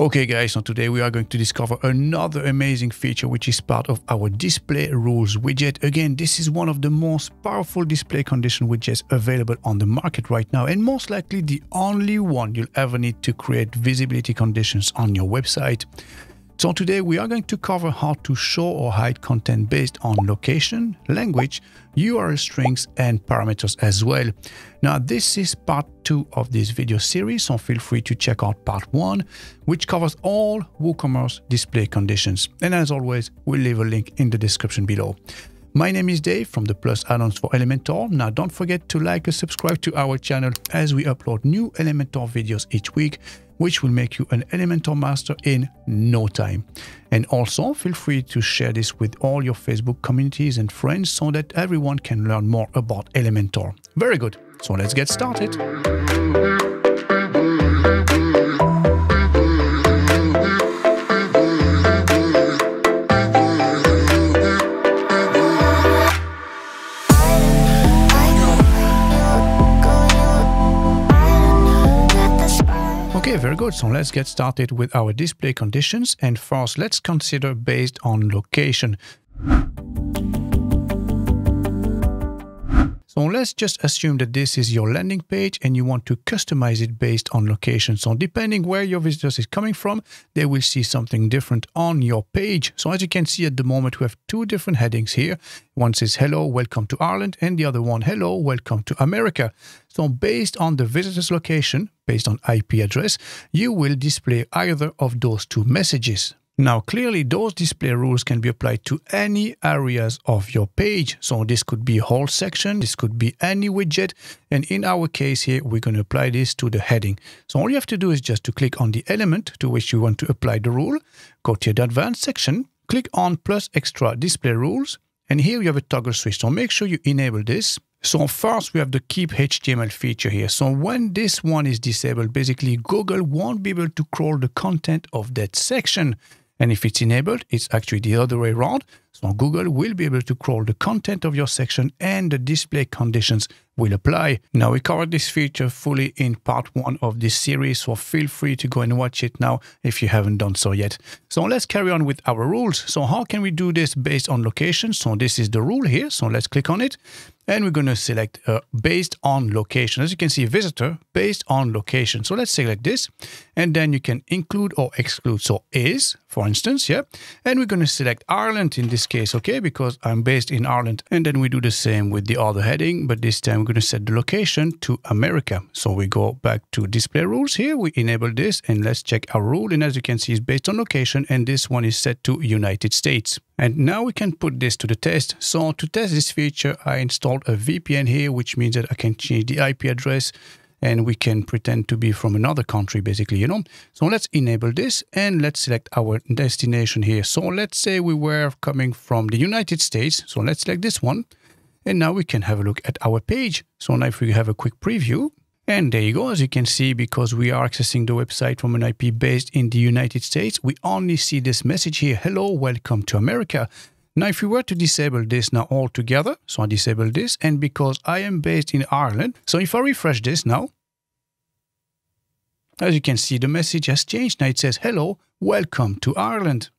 Okay guys, so today we are going to discover another amazing feature which is part of our display rules widget. Again, this is one of the most powerful display condition widgets available on the market right now and most likely the only one you'll ever need to create visibility conditions on your website. So today we are going to cover how to show or hide content based on location, language, URL strings and parameters as well. Now this is part 2 of this video series, so feel free to check out part 1, which covers all WooCommerce display conditions. And as always, we'll leave a link in the description below. My name is Dave from the Plus add-ons for Elementor. Now don't forget to like and subscribe to our channel as we upload new Elementor videos each week which will make you an Elementor master in no time. And also feel free to share this with all your Facebook communities and friends so that everyone can learn more about Elementor. Very good. So let's get started. Very good. So let's get started with our display conditions. And first, let's consider based on location. So let's just assume that this is your landing page and you want to customize it based on location. So depending where your visitors is coming from, they will see something different on your page. So as you can see at the moment, we have two different headings here. One says, hello, welcome to Ireland. And the other one, hello, welcome to America. So based on the visitor's location, based on IP address, you will display either of those two messages. Now, clearly, those display rules can be applied to any areas of your page. So this could be a whole section, this could be any widget. And in our case here, we're going to apply this to the heading. So all you have to do is just to click on the element to which you want to apply the rule, go to the advanced section, click on plus extra display rules. And here you have a toggle switch. So make sure you enable this. So first we have the keep HTML feature here. So when this one is disabled, basically Google won't be able to crawl the content of that section. And if it's enabled, it's actually the other way around. So Google will be able to crawl the content of your section and the display conditions will apply. Now we covered this feature fully in part one of this series, so feel free to go and watch it now if you haven't done so yet. So let's carry on with our rules. So how can we do this based on location? So this is the rule here. So let's click on it and we're going to select uh, based on location. As you can see, visitor based on location. So let's select this and then you can include or exclude. So is, for instance, yeah. And we're going to select Ireland in this case, okay, because I'm based in Ireland. And then we do the same with the other heading, but this time we're going to set the location to America. So we go back to display rules here. We enable this and let's check our rule. And as you can see, it's based on location and this one is set to United States. And now we can put this to the test. So to test this feature, I installed a VPN here, which means that I can change the IP address and we can pretend to be from another country, basically, you know. So let's enable this and let's select our destination here. So let's say we were coming from the United States. So let's select this one. And now we can have a look at our page. So now if we have a quick preview, and there you go, as you can see, because we are accessing the website from an IP based in the United States, we only see this message here, hello, welcome to America. Now, if we were to disable this now altogether, so I disable this, and because I am based in Ireland, so if I refresh this now, as you can see, the message has changed. Now it says, hello, welcome to Ireland.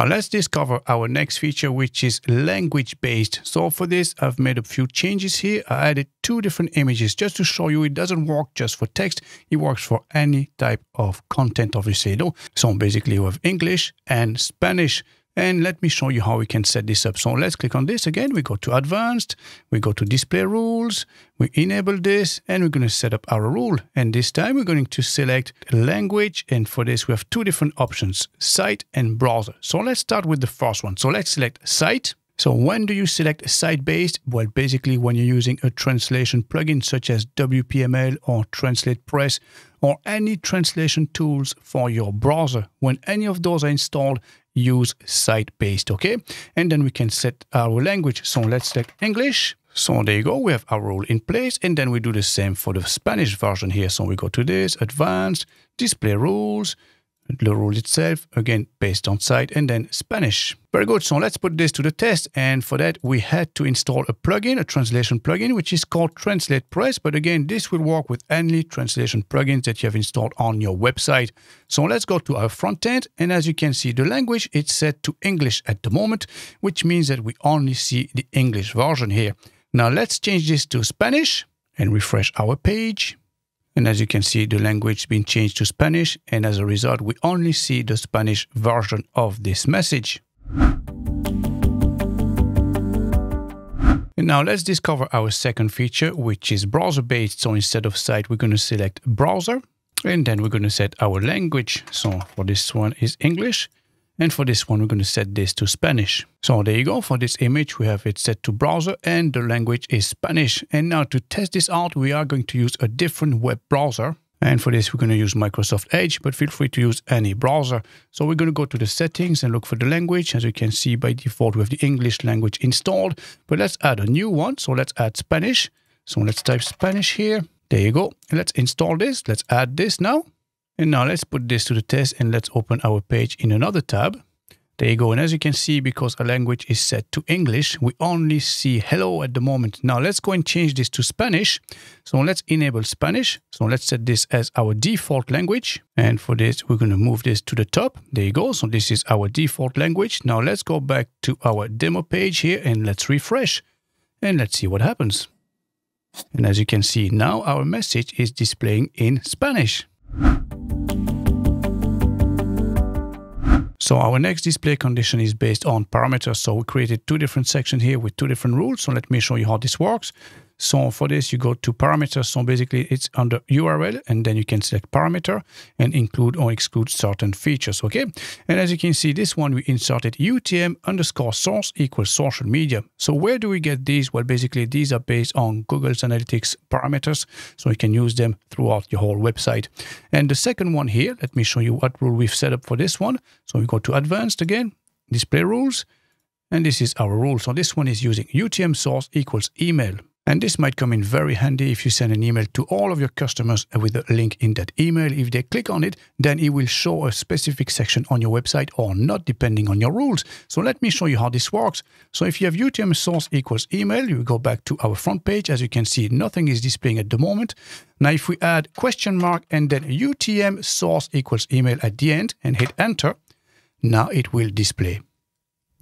Now let's discover our next feature, which is language based. So for this, I've made a few changes here. I added two different images just to show you it doesn't work just for text. It works for any type of content, obviously. So basically you have English and Spanish. And let me show you how we can set this up. So let's click on this again. We go to advanced, we go to display rules, we enable this, and we're going to set up our rule. And this time we're going to select language. And for this, we have two different options, site and browser. So let's start with the first one. So let's select site. So when do you select site-based? Well, basically when you're using a translation plugin such as WPML or Translate Press or any translation tools for your browser. When any of those are installed, use site-based, okay? And then we can set our language. So let's select English. So there you go, we have our rule in place and then we do the same for the Spanish version here. So we go to this, advanced, display rules, the rule itself, again, based on site, and then Spanish. Very good. So let's put this to the test. And for that, we had to install a plugin, a translation plugin, which is called Translate Press. But again, this will work with any translation plugins that you have installed on your website. So let's go to our front end. And as you can see, the language is set to English at the moment, which means that we only see the English version here. Now let's change this to Spanish and refresh our page. And as you can see, the language has been changed to Spanish. And as a result, we only see the Spanish version of this message. And now let's discover our second feature, which is browser based. So instead of site, we're going to select browser and then we're going to set our language. So for this one is English. And for this one, we're going to set this to Spanish. So there you go. For this image, we have it set to browser and the language is Spanish. And now to test this out, we are going to use a different web browser. And for this, we're going to use Microsoft Edge, but feel free to use any browser. So we're going to go to the settings and look for the language. As you can see, by default, we have the English language installed, but let's add a new one. So let's add Spanish. So let's type Spanish here. There you go. Let's install this. Let's add this now. And now let's put this to the test and let's open our page in another tab. There you go. And as you can see, because our language is set to English, we only see hello at the moment. Now let's go and change this to Spanish. So let's enable Spanish. So let's set this as our default language. And for this, we're going to move this to the top. There you go. So this is our default language. Now let's go back to our demo page here and let's refresh. And let's see what happens. And as you can see now, our message is displaying in Spanish. So our next display condition is based on parameters. So we created two different sections here with two different rules. So let me show you how this works. So for this, you go to parameters. So basically it's under URL and then you can select parameter and include or exclude certain features. Okay. And as you can see, this one we inserted UTM underscore source equals social media. So where do we get these? Well, basically these are based on Google's analytics parameters. So you can use them throughout your whole website. And the second one here, let me show you what rule we've set up for this one. So we go to advanced again, display rules. And this is our rule. So this one is using UTM source equals email. And this might come in very handy if you send an email to all of your customers with a link in that email. If they click on it, then it will show a specific section on your website or not, depending on your rules. So let me show you how this works. So if you have UTM source equals email, you go back to our front page. As you can see, nothing is displaying at the moment. Now, if we add question mark and then UTM source equals email at the end and hit enter, now it will display.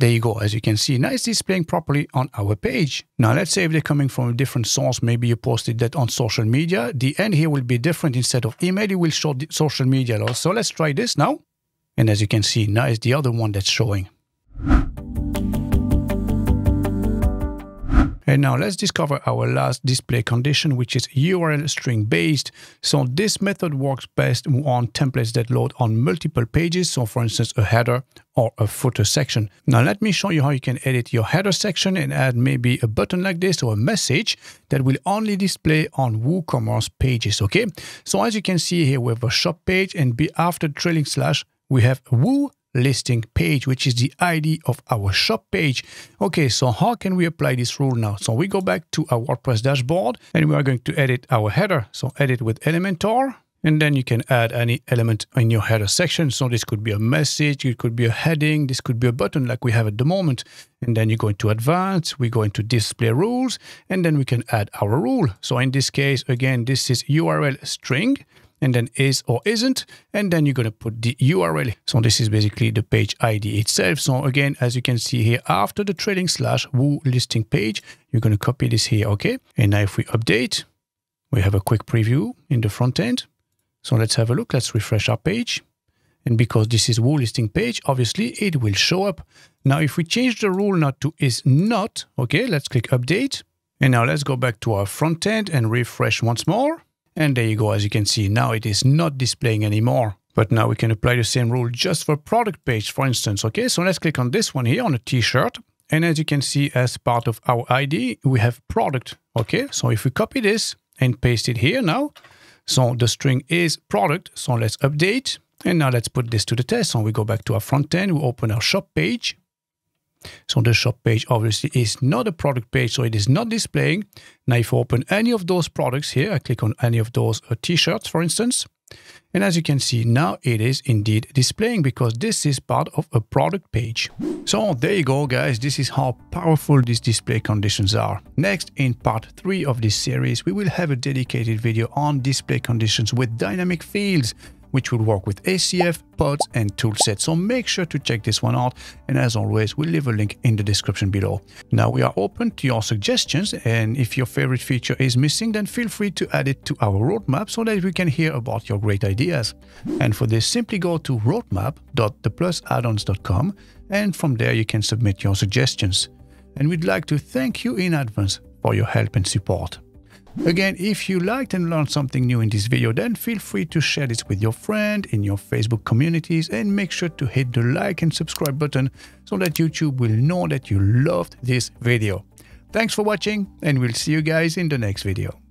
There you go. As you can see, now it's displaying properly on our page. Now, let's say if they're coming from a different source, maybe you posted that on social media. The end here will be different. Instead of email, it will show social media. So let's try this now. And as you can see, now it's the other one that's showing. And now let's discover our last display condition, which is URL string based. So this method works best on templates that load on multiple pages. So for instance, a header or a footer section. Now let me show you how you can edit your header section and add maybe a button like this or a message that will only display on WooCommerce pages, okay? So as you can see here, we have a shop page and be after trailing slash, we have Woo listing page, which is the ID of our shop page. Okay, so how can we apply this rule now? So we go back to our WordPress dashboard and we are going to edit our header. So edit with Elementor. And then you can add any element in your header section. So this could be a message, it could be a heading, this could be a button like we have at the moment. And then you go into advanced, we go into display rules, and then we can add our rule. So in this case, again, this is URL string and then is or isn't, and then you're going to put the URL. So this is basically the page ID itself. So again, as you can see here, after the trailing slash Woo listing page, you're going to copy this here, okay? And now if we update, we have a quick preview in the front end. So let's have a look. Let's refresh our page. And because this is Woo listing page, obviously it will show up. Now, if we change the rule not to is not, okay, let's click update. And now let's go back to our front end and refresh once more. And there you go. As you can see, now it is not displaying anymore. But now we can apply the same rule just for product page, for instance. Okay, so let's click on this one here on a t-shirt. And as you can see, as part of our ID, we have product. Okay, so if we copy this and paste it here now, so the string is product. So let's update. And now let's put this to the test. So we go back to our front end, we open our shop page. So the shop page obviously is not a product page, so it is not displaying. Now if I open any of those products here, I click on any of those uh, t-shirts, for instance, And as you can see now it is indeed displaying because this is part of a product page. So there you go guys, this is how powerful these display conditions are. Next in part 3 of this series we will have a dedicated video on display conditions with dynamic fields which will work with ACF, pods and toolset. So make sure to check this one out. And as always, we'll leave a link in the description below. Now we are open to your suggestions. And if your favorite feature is missing, then feel free to add it to our roadmap so that we can hear about your great ideas. And for this, simply go to roadmap.theplusaddons.com and from there you can submit your suggestions. And we'd like to thank you in advance for your help and support. Again, if you liked and learned something new in this video, then feel free to share this with your friend in your Facebook communities and make sure to hit the like and subscribe button so that YouTube will know that you loved this video. Thanks for watching and we'll see you guys in the next video.